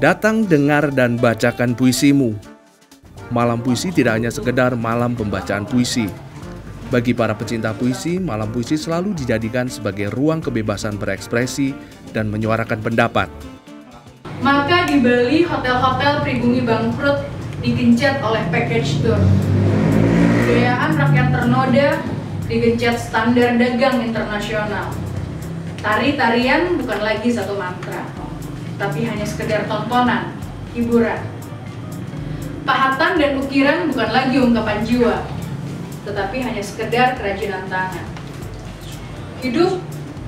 Datang, dengar, dan bacakan puisimu. Malam puisi tidak hanya sekedar malam pembacaan puisi. Bagi para pecinta puisi, malam puisi selalu dijadikan sebagai ruang kebebasan berekspresi dan menyuarakan pendapat. Maka di Bali, hotel-hotel pribumi bangkrut digencet oleh package tour. Kejayaan rakyat ternoda digencet standar dagang internasional. Tari-tarian bukan lagi satu mantra, tapi hanya sekedar tontonan, hiburan. Pahatan dan ukiran bukan lagi ungkapan jiwa, tetapi hanya sekedar kerajinan tangan. Hidup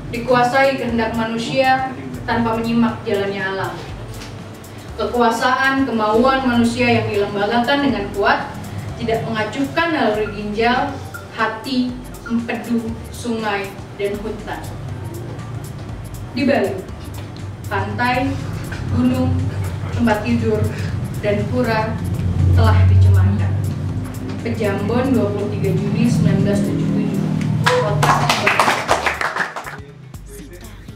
dikuasai kehendak manusia tanpa menyimak jalannya alam. Kekuasaan, kemauan manusia yang dilembagakan dengan kuat tidak mengacuhkan naluri ginjal, hati, empedu, sungai, dan hutan. Di Bali, pantai, gunung, tempat tidur, dan pura telah dicemarkan. Pejambon 23 Juni 1977. Kota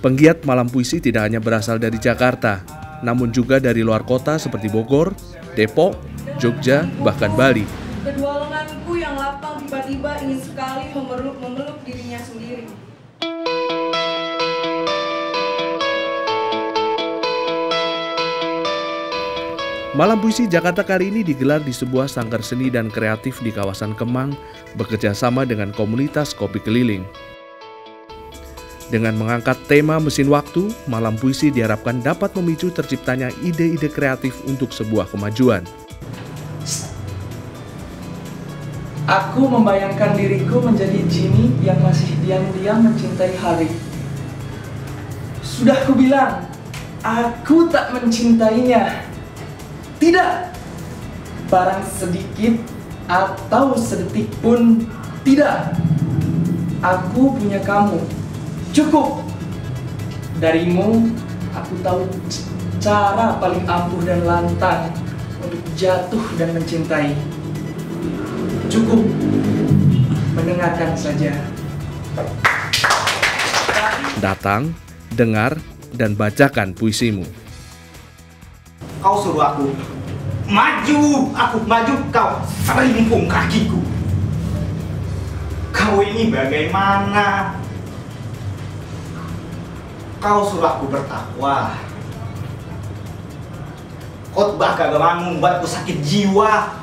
Penggiat malam puisi tidak hanya berasal dari Jakarta, namun juga dari luar kota seperti Bogor, Depok, Jogja, bahkan Bali. Kedua lenganku yang lapang tiba-tiba ingin sekali memeluk, memeluk dirinya sendiri. Malam Puisi Jakarta kali ini digelar di sebuah sanggar seni dan kreatif di kawasan Kemang bekerja sama dengan komunitas kopi keliling. Dengan mengangkat tema mesin waktu, Malam Puisi diharapkan dapat memicu terciptanya ide-ide kreatif untuk sebuah kemajuan. Aku membayangkan diriku menjadi Jimmy yang masih diam-diam mencintai hari. Sudah kubilang, aku tak mencintainya. Tidak. Barang sedikit atau sedetik pun tidak. Aku punya kamu. Cukup. Darimu, aku tahu cara paling ampuh dan lantang untuk jatuh dan mencintai. Cukup mendengarkan saja. Datang, dengar, dan bacakan puisimu. Kau suruh aku maju, aku maju, kau selimpung kakiku. Kau ini bagaimana? Kau suruh aku bertakwa. Khotbah keagamaanmu membuatku sakit jiwa.